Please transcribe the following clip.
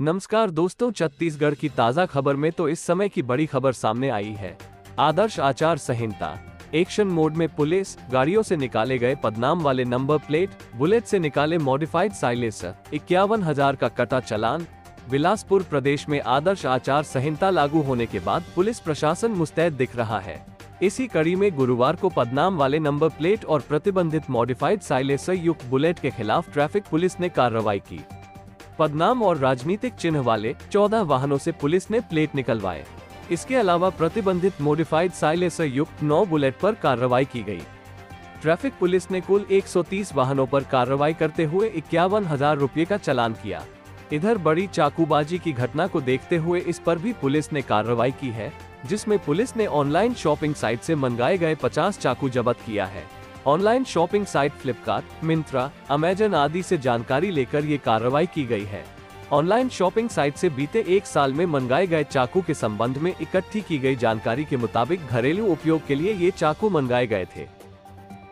नमस्कार दोस्तों, छत्तीसगढ़ की ताज़ा खबर में तो इस समय की बड़ी खबर सामने आई है। आदर्श आचार संहिता, एक्शन मोड में पुलिस गाड़ियों से निकाले गए पदनाम वाले नंबर प्लेट, बुलेट से निकाले मॉडिफाइड साइलेंसर, इक्यावन हज़ार का कटा चलान। बिलासपुर प्रदेश में आदर्श आचार संहिता लागू होने के बाद पुलिस प्रशासन मुस्तैद दिख रहा है। इसी कड़ी में गुरुवार को पदनाम वाले नंबर प्लेट और प्रतिबंधित मॉडिफाइड साइलेंसर युक्त बुलेट के खिलाफ ट्रैफ़िक पुलिस ने कार्रवाई की। पदनाम और राजनीतिक चिन्ह वाले 14 वाहनों से पुलिस ने प्लेट निकलवाए। इसके अलावा प्रतिबंधित मॉडिफाइड साइलेंसर युक्त 9 बुलेट पर कार्रवाई की गई। ट्रैफ़िक पुलिस ने कुल 130 वाहनों पर कार्रवाई करते हुए इक्यावन हज़ार रूपए का चलान किया। इधर बड़ी चाकूबाजी की घटना को देखते हुए इस पर भी पुलिस ने कार्रवाई की है, जिसमें पुलिस ने ऑनलाइन शॉपिंग साइट से मंगाए गए 50 चाकू जब्त किया है। Online shopping site Flipkart, Myntra, Amazon आदि से जानकारी लेकर ये कार्रवाई की गई है। ऑनलाइन शॉपिंग साइट से बीते एक साल में मंगाए गए चाकू के संबंध में इकट्ठी की गई जानकारी के मुताबिक घरेलू उपयोग के लिए ये चाकू मंगाए गए थे।